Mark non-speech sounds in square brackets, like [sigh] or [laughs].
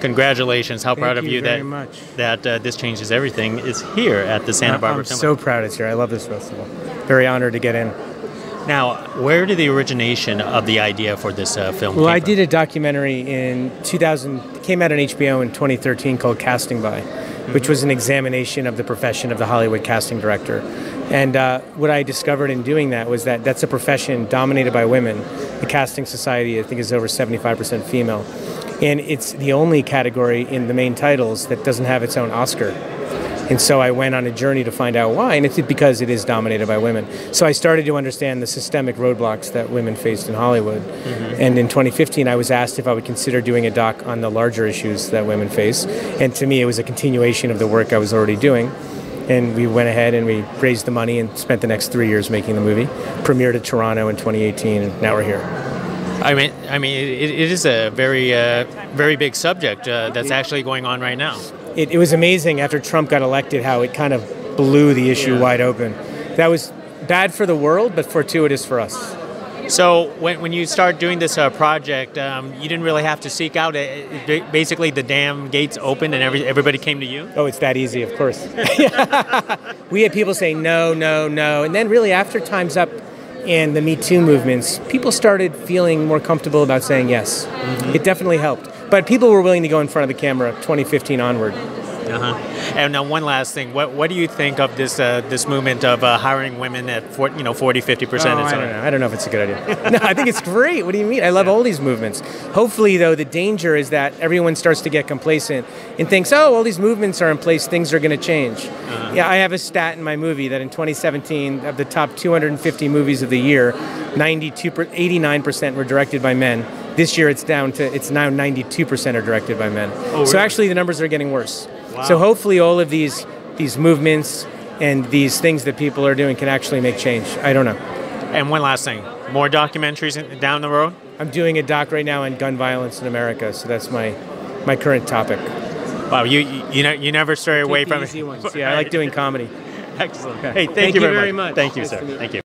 congratulations! How Thank proud of you you, that much. that uh, this changes everything is here at the Santa Barbara I'm Film. so proud it's here. I love this festival. Very honored to get in. now, where did the origination of the idea for this uh, film? Well, I from? did a documentary in 2000, came out on HBO in 2013 called Casting By, which was an examination of the profession of the Hollywood casting director. And uh, what I discovered in doing that was that that's a profession dominated by women. The casting society, I think, is over 75% female. And it's the only category in the main titles that doesn't have its own Oscar. And so I went on a journey to find out why, and it's because it is dominated by women. So I started to understand the systemic roadblocks that women faced in Hollywood. Mm-hmm. And in 2015, I was asked if I would consider doing a doc on the larger issues that women face. And to me, it was a continuation of the work I was already doing. And we went ahead and we raised the money and spent the next three years making the movie. Premiered at Toronto in 2018, and now we're here. I mean, I mean, it, it is a very, uh, very big subject uh, that's actually going on right now. it, it was amazing after Trump got elected how it kind of blew the issue Yeah. wide open. That was bad for the world, but fortuitous for us. So when, when you start doing this uh, project, um, you didn't really have to seek out. It, it- basically, the dam gates opened and every, everybody came to you. Oh, it's that easy, of course. [laughs] we had people say no, no, no. And then, really, after Time's Up and the Me Too movements, people started feeling more comfortable about saying yes. Mm-hmm. It definitely helped. But people were willing to go in front of the camera 2015 onward. Uh-huh. And now, one last thing: what what do you think of this uh, this movement of uh, hiring women at four, you know 40, 50 percent? Oh, I don't know. I don't know if it's a good idea. [laughs] no, I think it's great. What do you mean? I love all these movements. Hopefully, though, the danger is that everyone starts to get complacent and thinks, "Oh, all these movements are in place. Things are going to change." Yeah, I have a stat in my movie that in 2017, of the top 250 movies of the year, 92, 89 percent were directed by men. This year, it's down to it's now 92 percent are directed by men. So really? actually, the numbers are getting worse. Wow. So hopefully, all of these these movements and these things that people are doing can actually make change. I don't know. And one last thing: more documentaries in- down the road. I'm doing a doc right now on gun violence in America, so that's my my current topic. Wow, you you, you know you never stray away Take the from easy it. ones. [laughs] Yeah, I like doing comedy. Excellent. Okay. Hey, thank, Thank you you very, very much. much. Thank you, Nice sir. you. Thank you.